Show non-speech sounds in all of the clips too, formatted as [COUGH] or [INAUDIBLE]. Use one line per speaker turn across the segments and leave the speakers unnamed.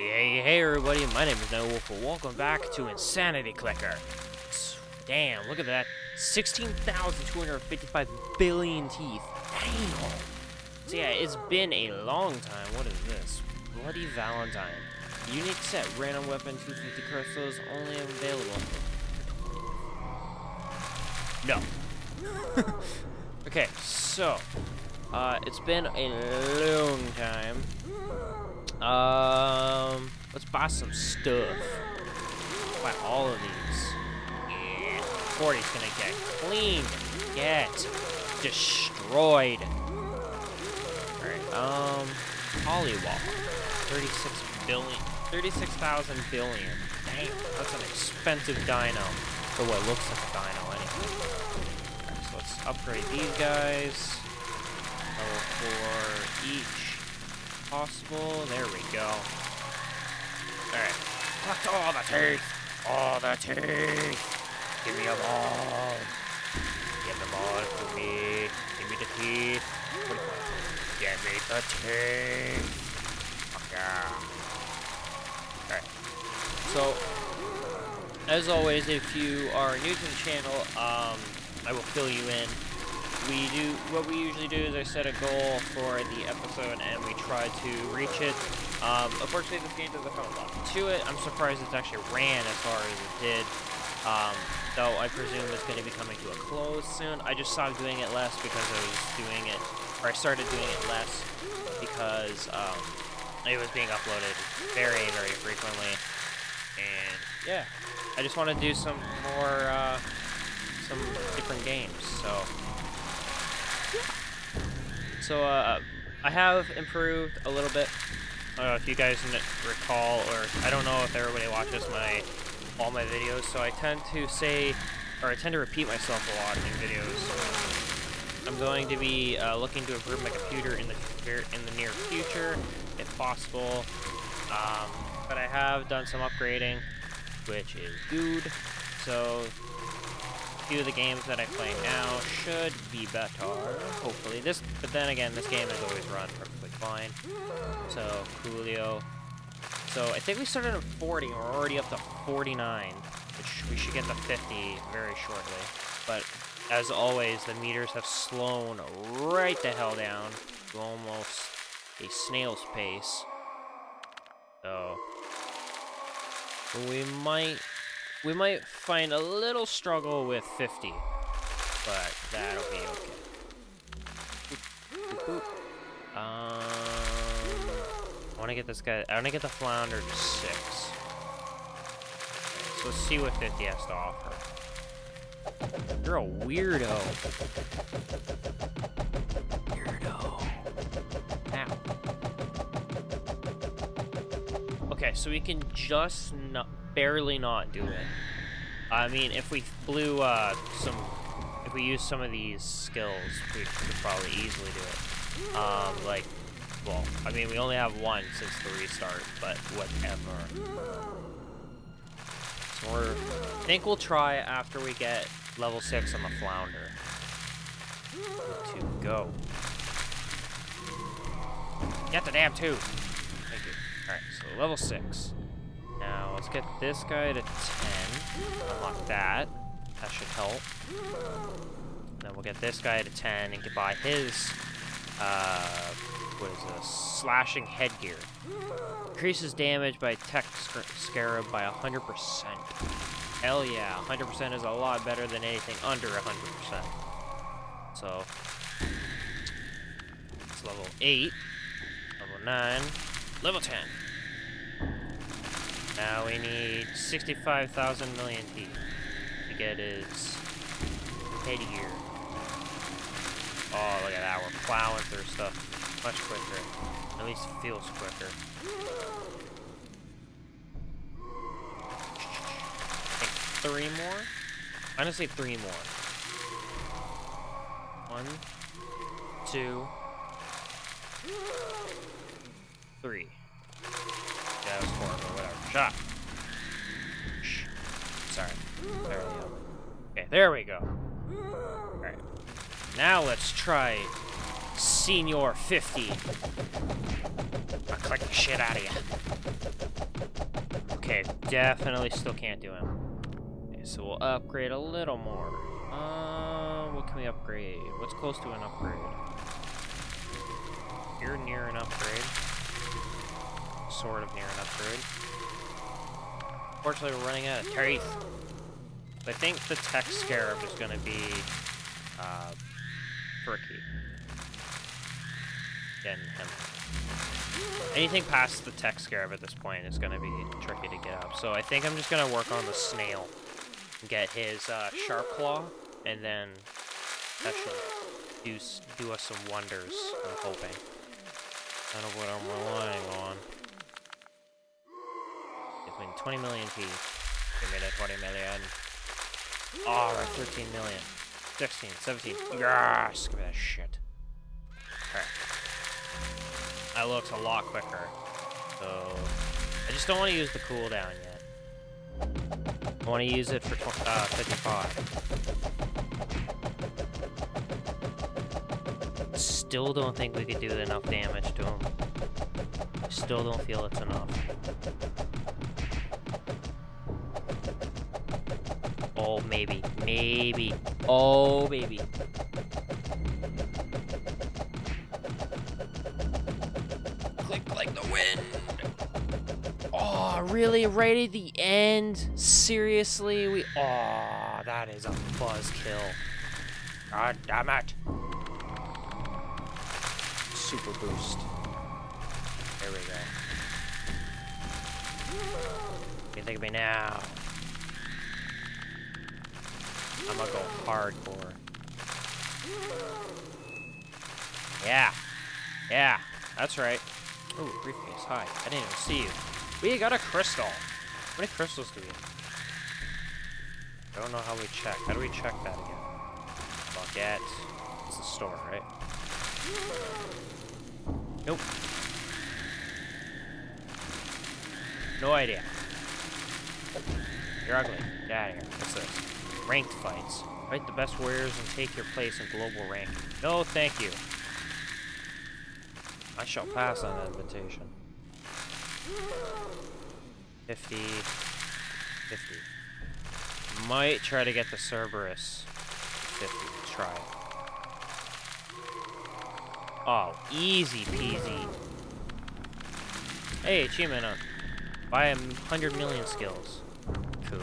Hey, hey, everybody, my name is Night Wolf, and welcome back to Insanity Clicker. Damn, look at that. 16,255 billion teeth. Damn. So yeah, it's been a long time. What is this? Bloody Valentine. Unique set, random weapon, 250 crystals, only available. No. [LAUGHS] okay, so, uh, it's been a long time. Um, let's buy some stuff. Buy all of these. 40's gonna get clean. Get destroyed. Alright, um, Hollywall. 36 billion. 36,000 billion. Dang, that's an expensive dino. For what looks like a dino, anyway. Alright, so let's upgrade these guys. Level 4 each possible. There we go. Alright. Collect all the teeth! All the teeth! Give me them all! Give them all to me! Give me the teeth! Give me the teeth! Fuck yeah! Alright. So, as always, if you are new to the channel, um, I will fill you in we do what we usually do is I set a goal for the episode and we try to reach it. Um, unfortunately, this game doesn't have a lot to it. I'm surprised it's actually ran as far as it did. Um, though I presume it's going to be coming to a close soon. I just stopped doing it less because I was doing it, or I started doing it less because um, it was being uploaded very, very frequently. And yeah, I just want to do some more, uh, some different games. So so, uh, I have improved a little bit. If you guys recall, or I don't know if everybody watches my all my videos, so I tend to say, or I tend to repeat myself a lot in videos. I'm going to be uh, looking to improve my computer in the in the near future, if possible. Um, but I have done some upgrading, which is good. So few of the games that I play now should be better, hopefully. This, But then again, this game has always run perfectly fine. So, Coolio. So, I think we started at 40, we're already up to 49, which we should get to 50 very shortly. But, as always, the meters have slowed right the hell down to almost a snail's pace. So, we might we might find a little struggle with 50, but that'll be okay. Um, I want to get this guy. I want to get the flounder to six. so let's see what 50 has to offer. You're a weirdo. Weirdo. Ow. Okay, so we can just barely not do it. I mean, if we blew uh, some, if we use some of these skills, we could probably easily do it. Um, like, well, I mean, we only have one since the restart, but whatever. So we're, I think we'll try after we get level 6 on the Flounder. To go. Get the damn two! Thank you. Alright, so level 6. Let's get this guy to 10. Unlock that. That should help. Then we'll get this guy to 10 and get by his, uh, what is this? Slashing headgear. Increases damage by Tech Scarab by 100%. Hell yeah, 100% is a lot better than anything under 100%. So, it's level 8, level 9, level 10. Now we need 65,000 million teeth to get his headgear. Oh, look at that. We're plowing through stuff much quicker. At least it feels quicker. three more? I'm gonna say three more. One, two, three. Whatever. Shot. Shh. Sorry. Okay, there we go. Alright. Now let's try Senior 50. I'll click the shit out of you. Okay, definitely still can't do him. Okay, so we'll upgrade a little more. Uh, what can we upgrade? What's close to an upgrade? You're near an upgrade. Sort of near an upgrade. Unfortunately, we're running out of teeth. I think the tech scarab is going to be uh, tricky. Getting him. Anything past the tech scarab at this point is going to be tricky to get up. So I think I'm just going to work on the snail. Get his uh, sharp claw, and then that should do, do us some wonders, I'm hoping. Kind of what I'm relying on. Between 20 million teeth. Give me the 20 million. Oh, we're at 13 million. 16, 17. Yes! Give me that shit. Alright. That looks a lot quicker. So, I just don't want to use the cooldown yet. I want to use it for uh, 55. Still don't think we could do enough damage to him. Still don't feel it's enough. Maybe. Maybe. Oh, baby. Click like the wind. Oh, really? Right at the end? Seriously? We. Oh, that is a buzzkill. God damn it. Super boost. There we go. What do you think of me now? I'm gonna go hardcore. Yeah. Yeah. That's right. Ooh, briefcase. Hi. I didn't even see you. We got a crystal. How many crystals do we have? I don't know how we check. How do we check that again? Bucket. It's the store, right? Nope. No idea. You're ugly. Get out of here. What's this? Ranked fights. Fight the best warriors and take your place in global rank. No, thank you. I shall pass on that invitation. 50. 50. Might try to get the Cerberus. 50. Let's try it. Oh, easy peasy. Hey, achievement on. Buy a hundred million skills. Cool.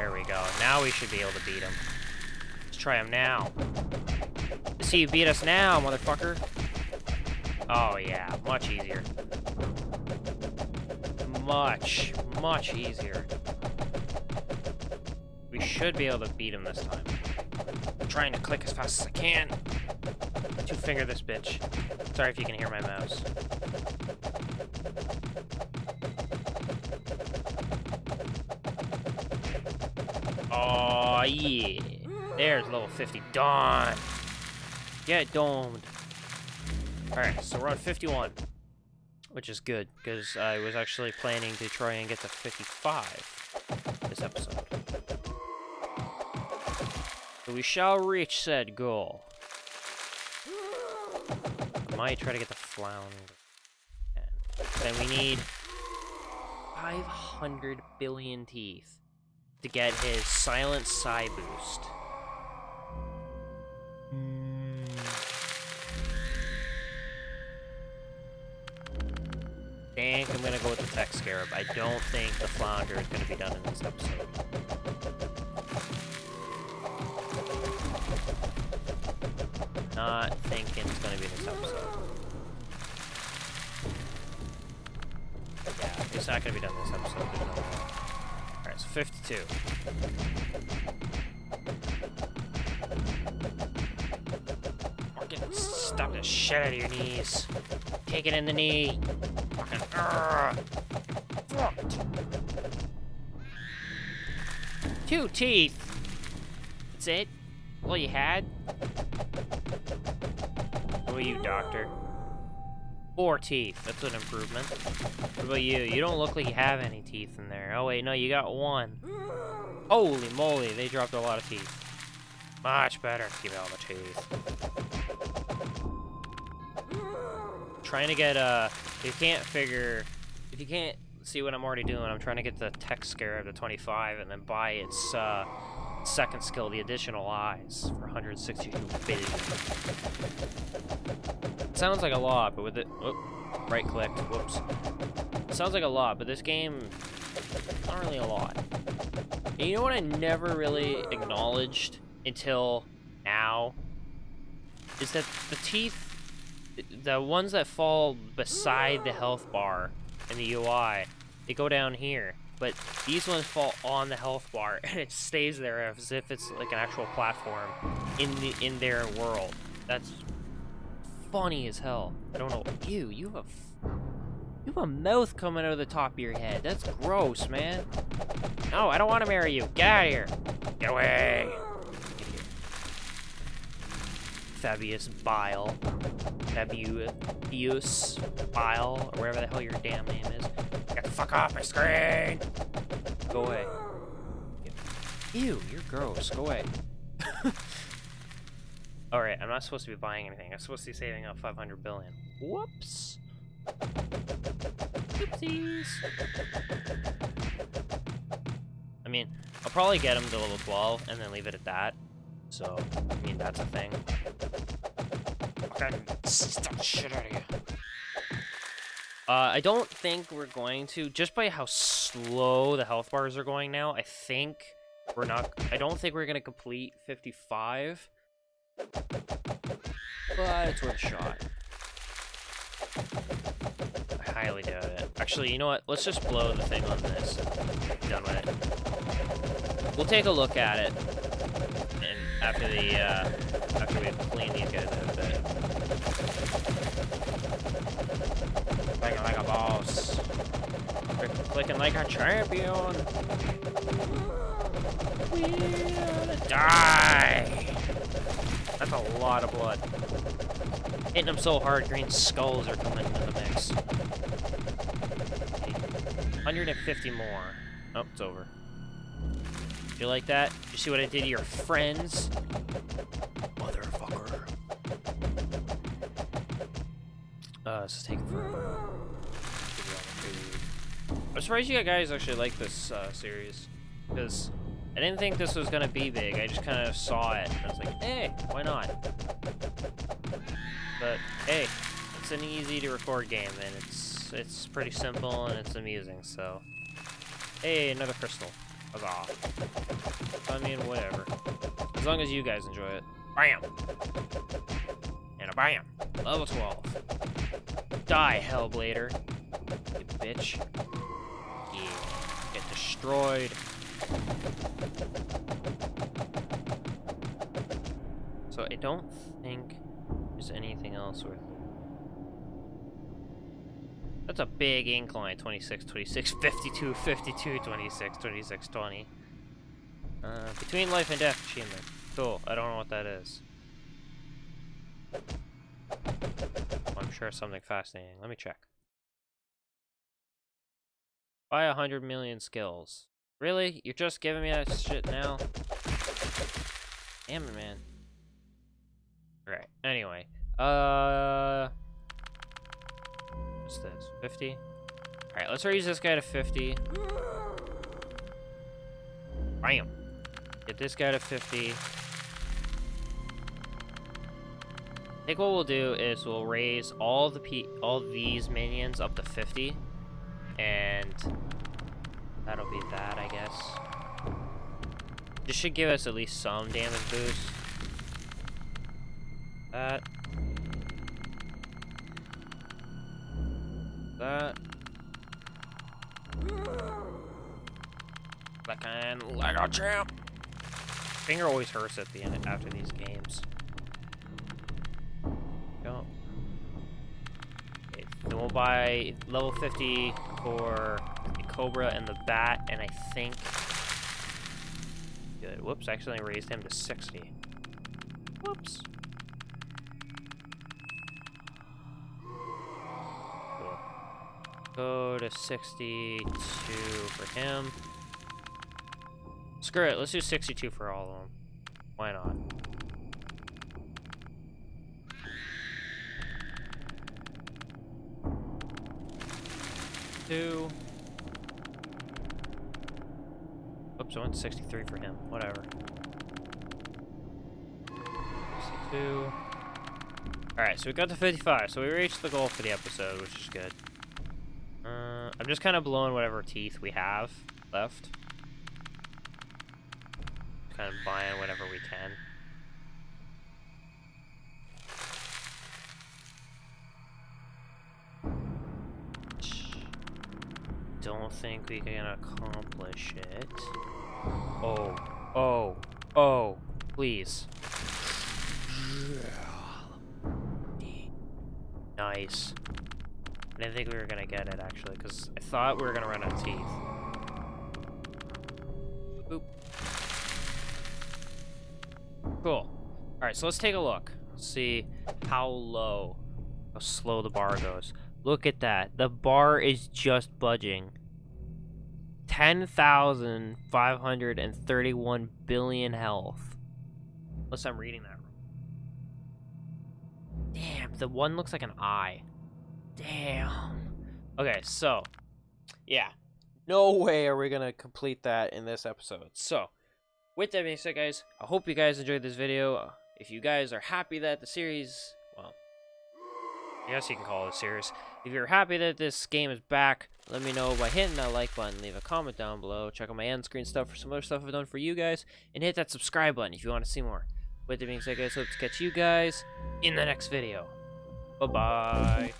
There we go. Now we should be able to beat him. Let's try him now. See you beat us now, motherfucker. Oh, yeah. Much easier. Much, much easier. We should be able to beat him this time. I'm trying to click as fast as I can. Two finger this bitch. Sorry if you can hear my mouse. Yeah. There's level 50. Done. Get domed. Alright, so we're on 51. Which is good, because I was actually planning to try and get to 55 this episode. So we shall reach said goal. I might try to get the flounder. Then we need 500 billion teeth to get his silent psi boost. I think I'm gonna go with the tech scarab. I don't think the flounder is gonna be done in this episode. Not thinking it's gonna be this episode. Yeah, it's not gonna be done this episode. There's no way. Alright, so 52. Fucking stop the shit out of your knees. Take it in the knee. Fucking, uh. Two teeth. That's it? All you had? Who are you, doctor? Four teeth. That's an improvement. What about you? You don't look like you have any teeth in there. Oh, wait, no, you got one. Holy moly, they dropped a lot of teeth. Much better. Give me all the teeth. Trying to get, uh, if you can't figure, if you can't see what I'm already doing. I'm trying to get the tech scarab to 25 and then buy its uh, second skill, the additional eyes, for 162 billion. Sounds like a lot, but with it... Oh, right clicked. Whoops. Sounds like a lot, but this game... Not really a lot. And you know what I never really acknowledged until now? Is that the teeth... The ones that fall beside the health bar in the UI, they go down here. But these ones fall on the health bar, [LAUGHS] and it stays there as if it's like an actual platform in the in their world. That's funny as hell. I don't know. Ew, you have you have a mouth coming out of the top of your head. That's gross, man. No, I don't want to marry you. Get out of here. Get away. Fabius Bile. Fabius Bile, or whatever the hell your damn name is. Get the fuck off my screen! Go away. Ew, you're gross. Go away. [LAUGHS] Alright, I'm not supposed to be buying anything. I'm supposed to be saving up 500 billion. Whoops! Oopsies! I mean, I'll probably get him to level 12 and then leave it at that. So, I mean, that's a thing. Stop the shit out of you. Uh, I don't think we're going to, just by how slow the health bars are going now, I think we're not, I don't think we're going to complete 55. But it's worth a shot. I highly doubt it. Actually, you know what? Let's just blow the thing on this. Done with it. We'll take a look at it. And after the, uh, after we clean these guys out a bit. Clicking like a boss. Clicking like a champion. We'll die. That's a lot of blood. Hitting them so hard, green skulls are coming into the mix. 150 more. Oh, it's over. You like that? You see what I did to your friends? Motherfucker. Uh, this is taking forever. I'm surprised you guys actually like this uh, series. Because I didn't think this was going to be big. I just kind of saw it. And I was like, hey, why not? But, hey, it's an easy to record game. And it's, it's pretty simple and it's amusing. So, hey, another crystal. Huzzah. I mean, whatever. As long as you guys enjoy it. Bam! And a bam! Level 12. Die, Hellblader. You bitch. Destroyed. So I don't think there's anything else worth that's a big incline. 26, 26, [LAUGHS] 52, 52, 26, 26, 20. Uh, between life and death achievement. Cool. I don't know what that is. I'm sure something fascinating. Let me check. Buy a hundred million skills. Really? You're just giving me that shit now? Damn it, man. Right. Anyway. Uh... What's this? 50? Alright, let's raise this guy to 50. Bam! Get this guy to 50. I think what we'll do is we'll raise all the P all these minions up to 50. And that'll be that, I guess. This should give us at least some damage boost. That. that. Second Lego champ. Finger always hurts at the end after these games. Go. Okay, then we'll buy level 50 for the Cobra and the Bat, and I think. Good. Whoops, I accidentally raised him to 60. Whoops. Go to 62 for him. Screw it, let's do 62 for all of them. Why not? two. Oops, I went 63 for him. Whatever. 62. Alright, so we got to 55, so we reached the goal for the episode, which is good. Uh, I'm just kind of blowing whatever teeth we have left. Kind of buying whatever we can. Don't think we can accomplish it. Oh, oh, oh, please. Nice. I didn't think we were gonna get it actually, because I thought we were gonna run out of teeth. Boop. Cool. Alright, so let's take a look. See how low, how slow the bar goes. Look at that. The bar is just budging. 10,531 billion health. Unless I'm reading that wrong. Damn, the one looks like an eye. Damn. Okay, so, yeah. No way are we going to complete that in this episode. So, with that being said, guys, I hope you guys enjoyed this video. If you guys are happy that the series, I guess you can call it a series. If you're happy that this game is back, let me know by hitting that like button, leave a comment down below, check out my end screen stuff for some other stuff I've done for you guys, and hit that subscribe button if you want to see more. With that being said, guys, hope to catch you guys in the next video. Bye-bye.